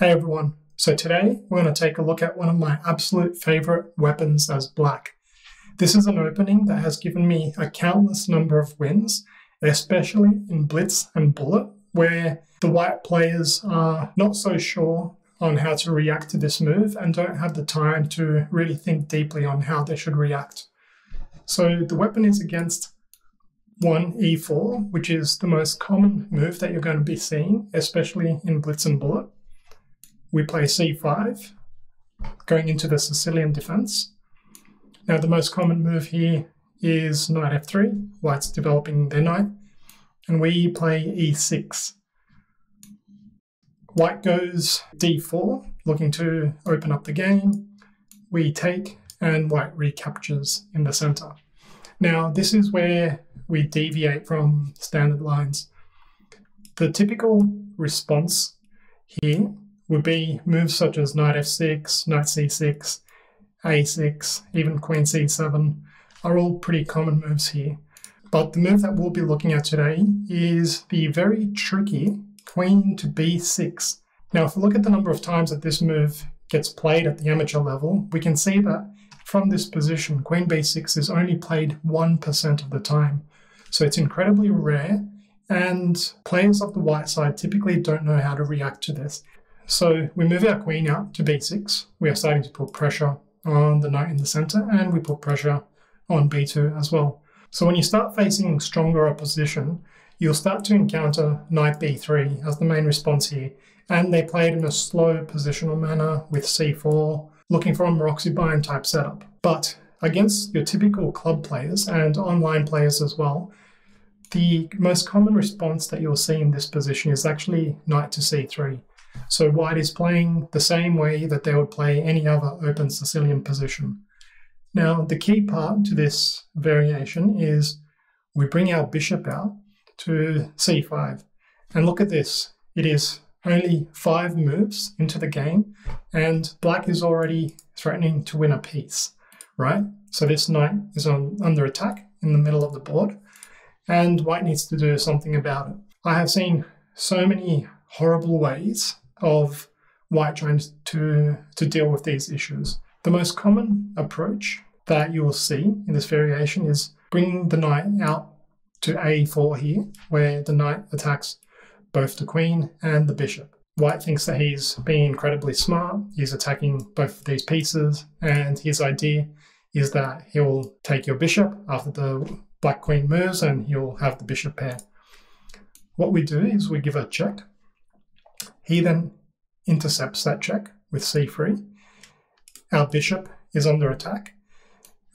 Hey everyone, so today we're going to take a look at one of my absolute favorite weapons as black. This is an opening that has given me a countless number of wins, especially in Blitz and Bullet, where the white players are not so sure on how to react to this move and don't have the time to really think deeply on how they should react. So the weapon is against 1 e4, which is the most common move that you're going to be seeing, especially in Blitz and Bullet we play c5, going into the Sicilian defense. Now the most common move here is knight f3, white's developing their knight, and we play e6. White goes d4, looking to open up the game. We take, and white recaptures in the center. Now this is where we deviate from standard lines. The typical response here would be moves such as knight f6, knight c6, a6, even queen c7 are all pretty common moves here. But the move that we'll be looking at today is the very tricky queen to b6. Now, if we look at the number of times that this move gets played at the amateur level, we can see that from this position, queen b6 is only played 1% of the time. So it's incredibly rare, and players of the white side typically don't know how to react to this. So we move our queen out to b6. We are starting to put pressure on the knight in the center, and we put pressure on b2 as well. So when you start facing stronger opposition, you'll start to encounter knight b3 as the main response here. And they play it in a slow positional manner with c4, looking for a Maroczy-Bind type setup. But against your typical club players and online players as well, the most common response that you'll see in this position is actually knight to c3. So white is playing the same way that they would play any other open Sicilian position. Now, the key part to this variation is we bring our bishop out to c5. And look at this. It is only five moves into the game, and black is already threatening to win a piece, right? So this knight is on under attack in the middle of the board, and white needs to do something about it. I have seen so many horrible ways of white trying to, to deal with these issues. The most common approach that you will see in this variation is bringing the knight out to a4 here, where the knight attacks both the queen and the bishop. White thinks that he's being incredibly smart, he's attacking both of these pieces, and his idea is that he'll take your bishop after the black queen moves and he'll have the bishop pair. What we do is we give a check he then intercepts that check with c3. Our bishop is under attack,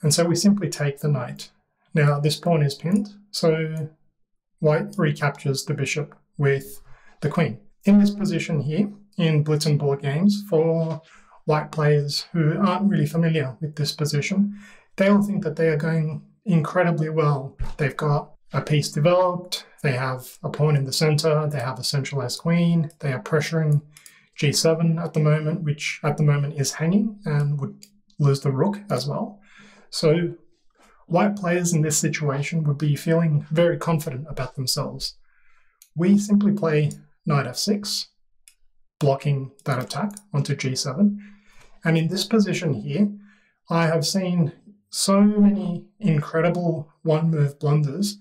and so we simply take the knight. Now this pawn is pinned, so white recaptures the bishop with the queen. In this position here, in Blitz and Bullet games, for white players who aren't really familiar with this position, they all think that they are going incredibly well. They've got a piece developed, they have a pawn in the center, they have a centralized queen, they are pressuring g7 at the moment, which at the moment is hanging and would lose the rook as well. So white players in this situation would be feeling very confident about themselves. We simply play knight f6, blocking that attack onto g7. And in this position here, I have seen so many incredible one move blunders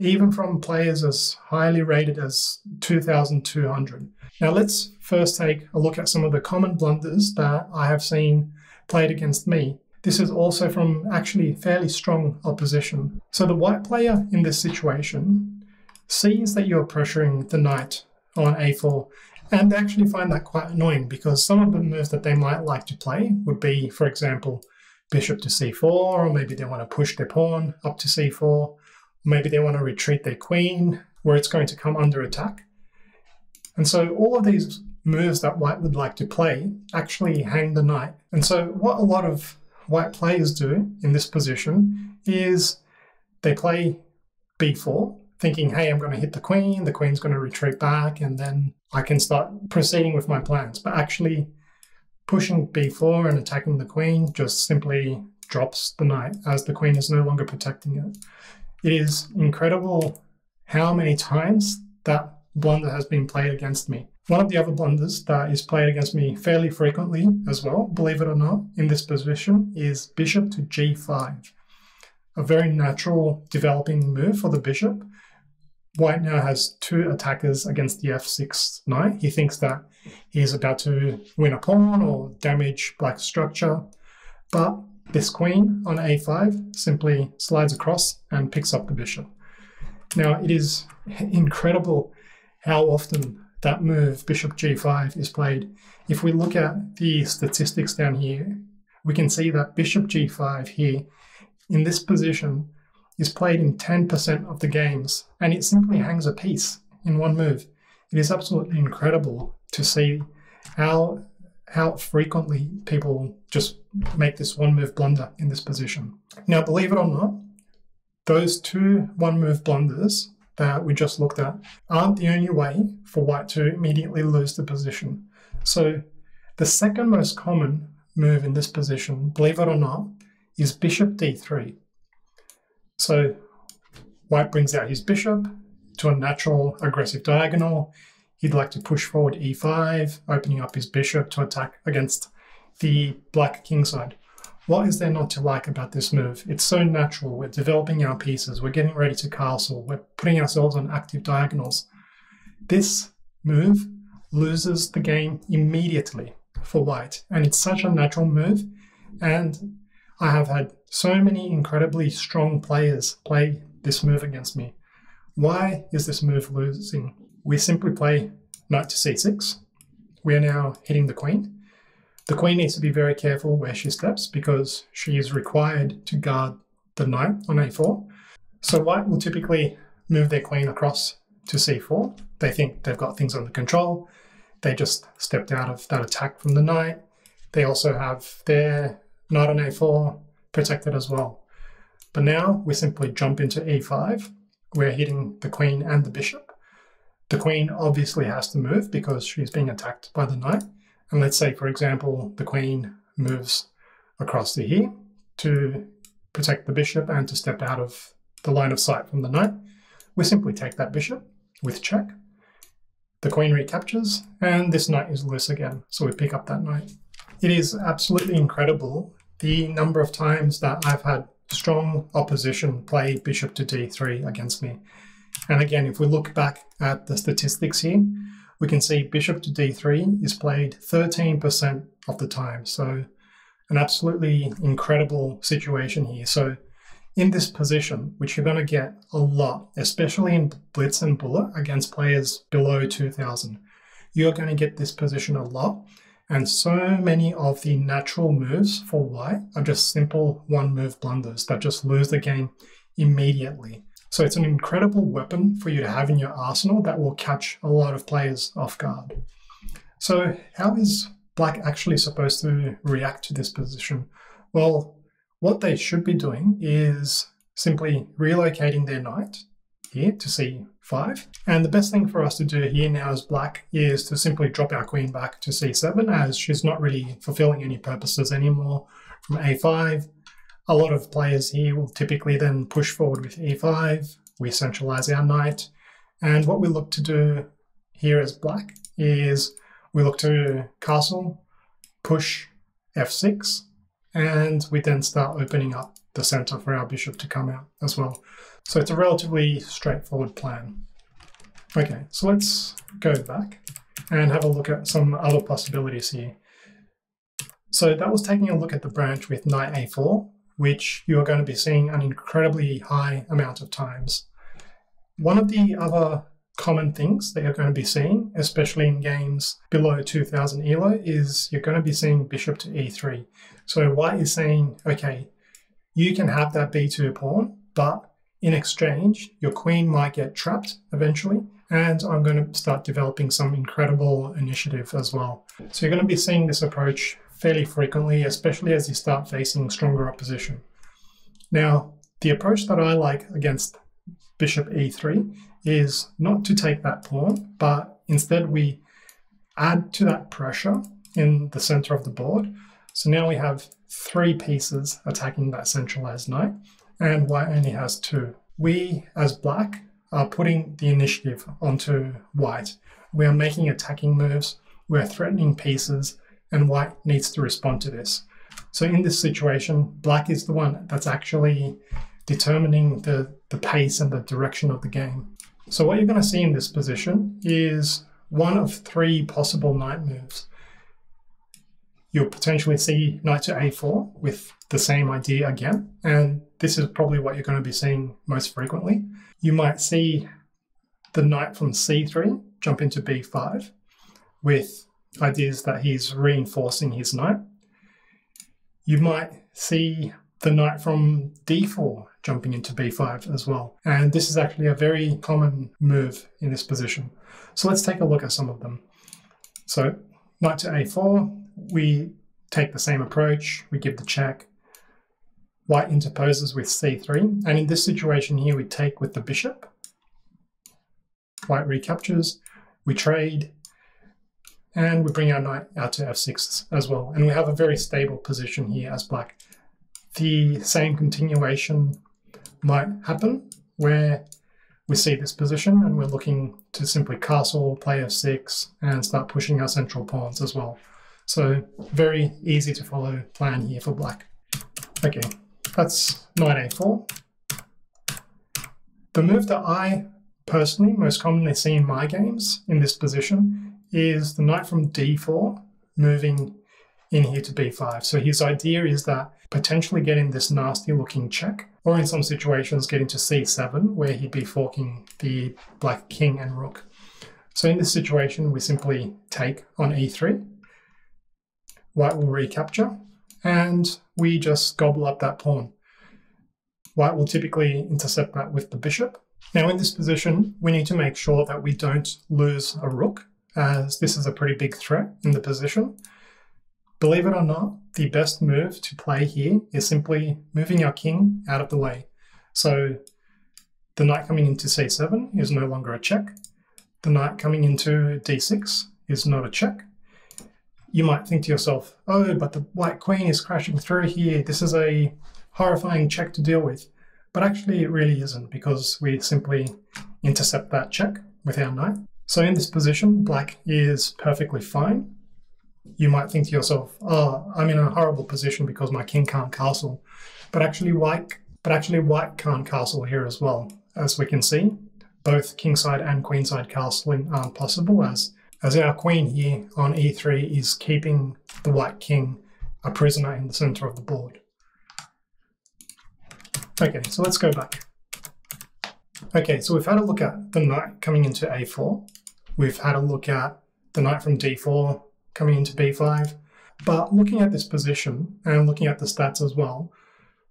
even from players as highly rated as 2,200. Now, let's first take a look at some of the common blunders that I have seen played against me. This is also from actually fairly strong opposition. So, the white player in this situation sees that you're pressuring the knight on a4 and they actually find that quite annoying because some of the moves that they might like to play would be, for example, bishop to c4, or maybe they want to push their pawn up to c4, Maybe they want to retreat their queen where it's going to come under attack. And so all of these moves that white would like to play actually hang the knight. And so what a lot of white players do in this position is they play b4, thinking, hey, I'm going to hit the queen, the queen's going to retreat back, and then I can start proceeding with my plans. But actually, pushing b4 and attacking the queen just simply drops the knight as the queen is no longer protecting it. It is incredible how many times that blunder has been played against me. One of the other blunders that is played against me fairly frequently as well, believe it or not, in this position is bishop to g5. A very natural developing move for the bishop. White now has two attackers against the f6 knight. He thinks that he is about to win a pawn or damage black's structure, but this queen on a5 simply slides across and picks up the bishop. Now, it is incredible how often that move, bishop g5, is played. If we look at the statistics down here, we can see that bishop g5 here, in this position, is played in 10% of the games, and it simply hangs a piece in one move. It is absolutely incredible to see how how frequently people just make this one move blunder in this position. Now, believe it or not, those two one move blunders that we just looked at aren't the only way for white to immediately lose the position. So the second most common move in this position, believe it or not, is bishop d3. So white brings out his bishop to a natural aggressive diagonal. He'd like to push forward e5, opening up his bishop to attack against the black king side. What is there not to like about this move? It's so natural. We're developing our pieces. We're getting ready to castle. We're putting ourselves on active diagonals. This move loses the game immediately for white. And it's such a natural move. And I have had so many incredibly strong players play this move against me. Why is this move losing? We simply play knight to c6. We are now hitting the queen. The queen needs to be very careful where she steps because she is required to guard the knight on a4. So white will typically move their queen across to c4. They think they've got things under control. They just stepped out of that attack from the knight. They also have their knight on a4 protected as well. But now we simply jump into e5. We're hitting the queen and the bishop. The queen obviously has to move because she's being attacked by the knight. And let's say, for example, the queen moves across to here to protect the bishop and to step out of the line of sight from the knight. We simply take that bishop with check. The queen recaptures, and this knight is loose again, so we pick up that knight. It is absolutely incredible the number of times that I've had strong opposition play bishop to d3 against me. And again, if we look back at the statistics here, we can see bishop to d3 is played 13% of the time. So an absolutely incredible situation here. So in this position, which you're going to get a lot, especially in Blitz and Bullet against players below 2000, you're going to get this position a lot. And so many of the natural moves for white are just simple one move blunders that just lose the game immediately. So it's an incredible weapon for you to have in your arsenal that will catch a lot of players off guard. So how is black actually supposed to react to this position? Well, what they should be doing is simply relocating their knight here to c5. And the best thing for us to do here now as black is to simply drop our queen back to c7 as she's not really fulfilling any purposes anymore from a5 a lot of players here will typically then push forward with e5. We centralize our knight. And what we look to do here as black is we look to castle, push f6, and we then start opening up the center for our bishop to come out as well. So it's a relatively straightforward plan. Okay, so let's go back and have a look at some other possibilities here. So that was taking a look at the branch with knight a4, which you are going to be seeing an incredibly high amount of times. One of the other common things that you're going to be seeing, especially in games below 2000 ELO, is you're going to be seeing bishop to e3. So white is saying, okay, you can have that b2 pawn, but in exchange, your queen might get trapped eventually, and I'm going to start developing some incredible initiative as well. So you're going to be seeing this approach fairly frequently, especially as you start facing stronger opposition. Now, the approach that I like against bishop e3 is not to take that pawn, but instead we add to that pressure in the center of the board. So now we have three pieces attacking that centralized knight, and white only has two. We, as black, are putting the initiative onto white. we are making attacking moves, we're threatening pieces, and white needs to respond to this. So in this situation, black is the one that's actually determining the, the pace and the direction of the game. So what you're going to see in this position is one of three possible knight moves. You'll potentially see knight to a4 with the same idea again, and this is probably what you're going to be seeing most frequently. You might see the knight from c3 jump into b5 with ideas that he's reinforcing his knight. You might see the knight from d4 jumping into b5 as well. And this is actually a very common move in this position. So let's take a look at some of them. So knight to a4, we take the same approach, we give the check. White interposes with c3, and in this situation here we take with the bishop. White recaptures, we trade, and we bring our knight out to f6 as well. And we have a very stable position here as black. The same continuation might happen where we see this position and we're looking to simply castle, play f6, and start pushing our central pawns as well. So very easy to follow plan here for black. Okay, that's knight a4. The move that I personally most commonly see in my games in this position is the knight from d4 moving in here to b5. So his idea is that potentially getting this nasty looking check, or in some situations getting to c7 where he'd be forking the black king and rook. So in this situation, we simply take on e3. White will recapture, and we just gobble up that pawn. White will typically intercept that with the bishop. Now in this position, we need to make sure that we don't lose a rook, as this is a pretty big threat in the position. Believe it or not, the best move to play here is simply moving our king out of the way. So the knight coming into c7 is no longer a check. The knight coming into d6 is not a check. You might think to yourself, oh, but the white queen is crashing through here. This is a horrifying check to deal with. But actually, it really isn't because we simply intercept that check with our knight. So in this position, black is perfectly fine you might think to yourself, "Oh, I'm in a horrible position because my king can't castle," but actually, white, but actually, white can't castle here as well, as we can see. Both kingside and queenside castling aren't possible, as as our queen here on e3 is keeping the white king a prisoner in the center of the board. Okay, so let's go back. Okay, so we've had a look at the knight coming into a4. We've had a look at the knight from d4 coming into b5. But looking at this position and looking at the stats as well,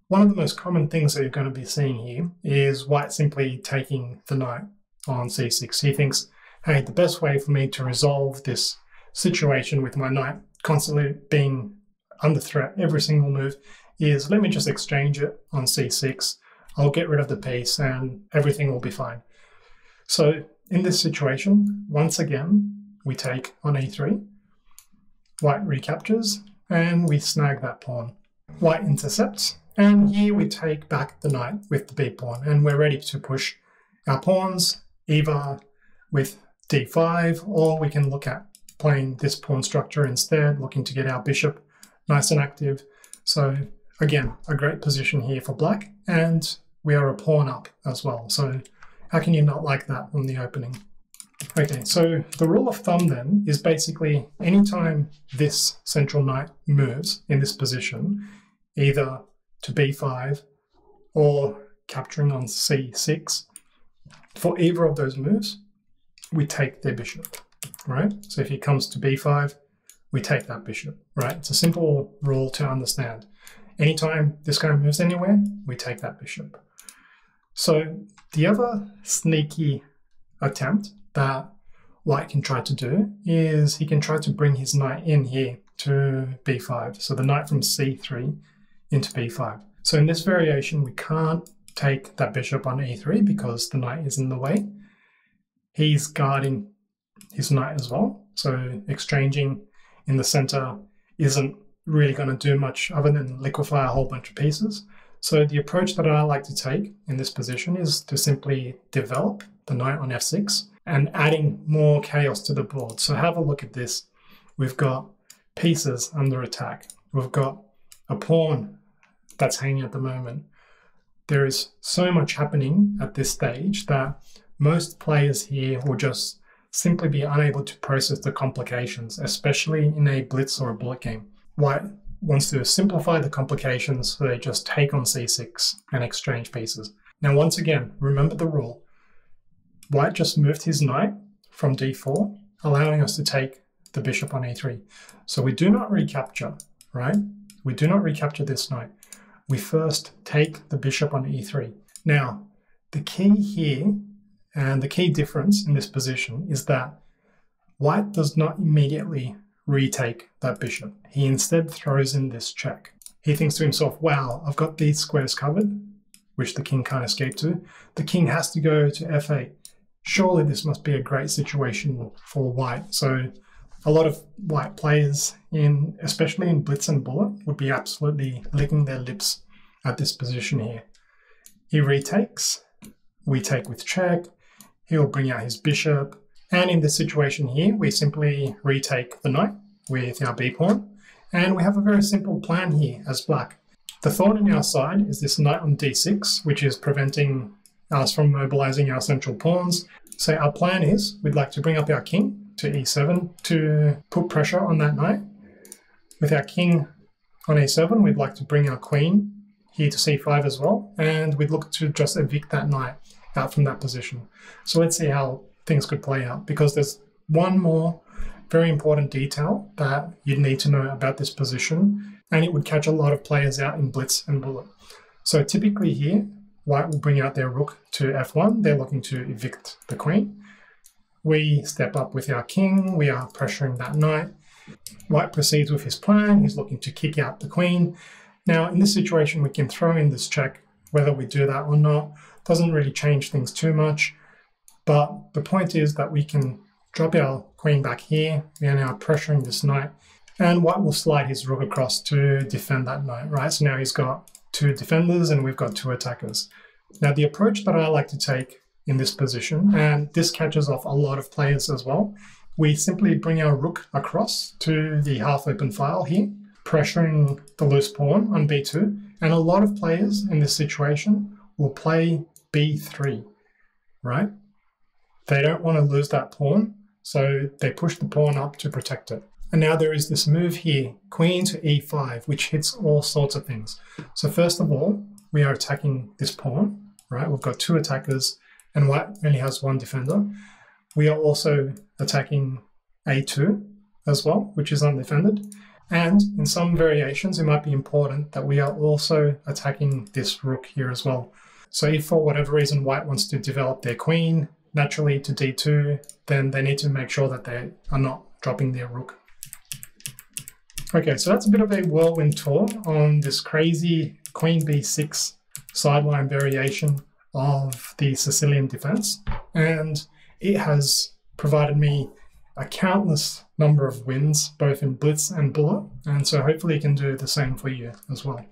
one of the most common things that you're going to be seeing here is white simply taking the knight on c6. He thinks, hey, the best way for me to resolve this situation with my knight constantly being under threat every single move is let me just exchange it on c6. I'll get rid of the piece and everything will be fine. So in this situation, once again, we take on e3 White recaptures, and we snag that pawn. White intercepts, and here we take back the knight with the b pawn, and we're ready to push our pawns either with d5, or we can look at playing this pawn structure instead, looking to get our bishop nice and active. So again, a great position here for black, and we are a pawn up as well. So how can you not like that from the opening? Okay, so the rule of thumb then is basically anytime this central knight moves in this position, either to b5 or capturing on c6, for either of those moves, we take their bishop, right? So if he comes to b5, we take that bishop, right? It's a simple rule to understand. Anytime this guy moves anywhere, we take that bishop. So the other sneaky attempt that White can try to do is he can try to bring his knight in here to b5. So the knight from c3 into b5. So in this variation, we can't take that bishop on e3 because the knight is in the way. He's guarding his knight as well. So exchanging in the center isn't really going to do much other than liquefy a whole bunch of pieces. So the approach that I like to take in this position is to simply develop the knight on f6 and adding more chaos to the board. So have a look at this. We've got pieces under attack. We've got a pawn that's hanging at the moment. There is so much happening at this stage that most players here will just simply be unable to process the complications, especially in a blitz or a bullet game. White wants to simplify the complications so they just take on c6 and exchange pieces. Now, once again, remember the rule. White just moved his knight from d4, allowing us to take the bishop on e3. So we do not recapture, right? We do not recapture this knight. We first take the bishop on e3. Now, the key here and the key difference in this position is that white does not immediately retake that bishop. He instead throws in this check. He thinks to himself, wow, I've got these squares covered, which the king can't escape to. The king has to go to f8. Surely this must be a great situation for white. So a lot of white players, in especially in blitz and bullet, would be absolutely licking their lips at this position here. He retakes, we take with check, he'll bring out his bishop, and in this situation here, we simply retake the knight with our b pawn, and we have a very simple plan here as black. The thorn in our side is this knight on d6, which is preventing us from mobilizing our central pawns. So our plan is we'd like to bring up our king to e7 to put pressure on that knight. With our king on a7, we'd like to bring our queen here to c5 as well, and we'd look to just evict that knight out from that position. So let's see how things could play out, because there's one more very important detail that you'd need to know about this position, and it would catch a lot of players out in blitz and bullet. So typically here, white will bring out their rook to f1. They're looking to evict the queen. We step up with our king. We are pressuring that knight. White proceeds with his plan. He's looking to kick out the queen. Now, in this situation, we can throw in this check. Whether we do that or not doesn't really change things too much. But the point is that we can drop our queen back here. We are now pressuring this knight. And white will slide his rook across to defend that knight, right? So now he's got two defenders and we've got two attackers. Now, the approach that I like to take in this position, and this catches off a lot of players as well. We simply bring our rook across to the half open file here, pressuring the loose pawn on b2, and a lot of players in this situation will play b3, right? They don't want to lose that pawn, so they push the pawn up to protect it. And now there is this move here, queen to e5, which hits all sorts of things. So first of all, we are attacking this pawn, right? We've got two attackers and white only has one defender. We are also attacking a2 as well, which is undefended. And in some variations, it might be important that we are also attacking this rook here as well. So if for whatever reason white wants to develop their queen naturally to d2, then they need to make sure that they are not dropping their rook. Okay, so that's a bit of a whirlwind tour on this crazy queen b6 sideline variation of the Sicilian defense, and it has provided me a countless number of wins, both in blitz and bullet, and so hopefully it can do the same for you as well.